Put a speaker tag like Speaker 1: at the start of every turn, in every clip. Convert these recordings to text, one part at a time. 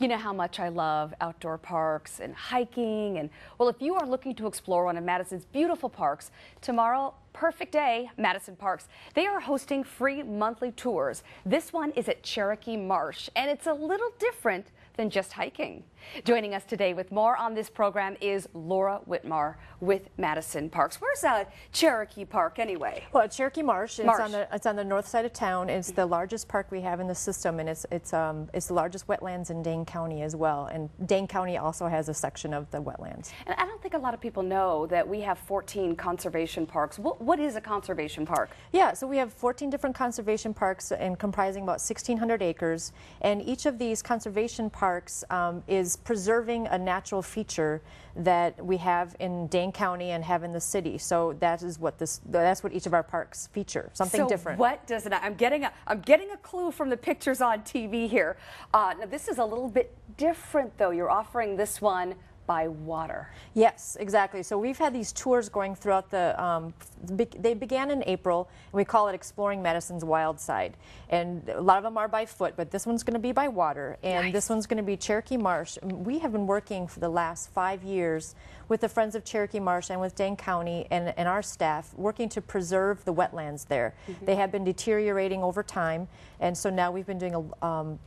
Speaker 1: You know how much I love outdoor parks and hiking. And well, if you are looking to explore one of Madison's beautiful parks, tomorrow, perfect day, Madison Parks. They are hosting free monthly tours. This one is at Cherokee Marsh, and it's a little different than just hiking. Joining us today with more on this program is Laura Whitmore with Madison Parks. Where's uh, Cherokee Park anyway?
Speaker 2: Well, Cherokee Marsh,
Speaker 1: Marsh.
Speaker 2: It's, on the, it's on the north side of town. It's the largest park we have in the system, and it's it's um, it's the largest wetlands in Dane County as well. And Dane County also has a section of the wetlands.
Speaker 1: And I don't think a lot of people know that we have 14 conservation parks. What, what is a conservation park?
Speaker 2: Yeah, so we have 14 different conservation parks and comprising about 1,600 acres. And each of these conservation parks um, is preserving a natural feature that we have in Dane County and have in the city. So that is what this that's what each of our parks feature, something
Speaker 1: so
Speaker 2: different.
Speaker 1: What does it? I'm getting a I'm getting a clue from the pictures on TV here. Uh, now this is a little bit different though. You're offering this one by water.
Speaker 2: Yes, exactly. So we've had these tours going throughout the, um, be they began in April, and we call it Exploring Madison's Wild Side. And a lot of them are by foot, but this one's going to be by water, and
Speaker 1: nice.
Speaker 2: this one's going to be Cherokee Marsh. We have been working for the last five years with the Friends of Cherokee Marsh and with Dane County and, and our staff working to preserve the wetlands there. Mm -hmm. They have been deteriorating over time, and so now we've been doing a, um,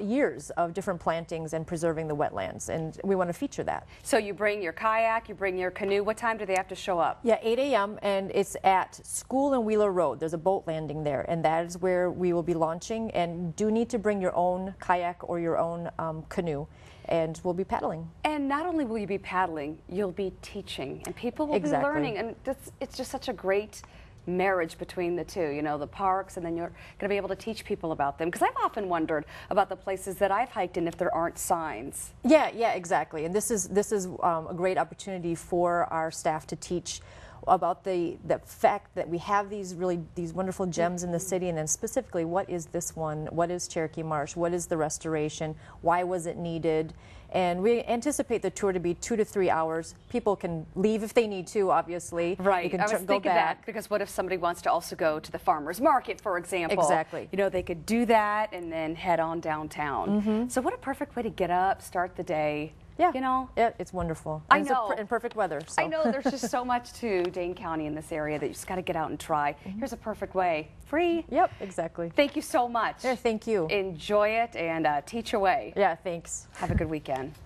Speaker 2: years of different plantings and preserving the wetlands, and we want to feature that.
Speaker 1: So you bring your kayak, you bring your canoe. What time do they have to show up?
Speaker 2: Yeah, 8 a.m. and it's at School and Wheeler Road. There's a boat landing there, and that is where we will be launching. And do need to bring your own kayak or your own um, canoe, and we'll be paddling.
Speaker 1: And not only will you be paddling, you'll be teaching, and people will
Speaker 2: exactly.
Speaker 1: be learning. And it's just such a great marriage between the two, you know, the parks, and then you're going to be able to teach people about them. Because I've often wondered about the places that I've hiked in if there aren't signs.
Speaker 2: Yeah, yeah, exactly. And this is this is um, a great opportunity for our staff to teach about the the fact that we have these really these wonderful gems in the city and then specifically what is this one what is Cherokee Marsh what is the restoration why was it needed and we anticipate the tour to be two to three hours. People can leave if they need to, obviously.
Speaker 1: Right.
Speaker 2: You can
Speaker 1: I was
Speaker 2: go back.
Speaker 1: that because what if somebody wants to also go to the farmer's market, for example?
Speaker 2: Exactly.
Speaker 1: You know, they could do that and then head on downtown. Mm -hmm. So what a perfect way to get up, start the day.
Speaker 2: Yeah.
Speaker 1: You know?
Speaker 2: Yeah, it's wonderful.
Speaker 1: I
Speaker 2: and
Speaker 1: know.
Speaker 2: It's in perfect weather. So.
Speaker 1: I know there's just so much to Dane County in this area that you just got to get out and try. Mm -hmm. Here's a perfect way. Free.
Speaker 2: Yep, exactly.
Speaker 1: Thank you so much.
Speaker 2: Yeah, thank you.
Speaker 1: Enjoy it and uh, teach away.
Speaker 2: Yeah, thanks.
Speaker 1: Have a good weekend.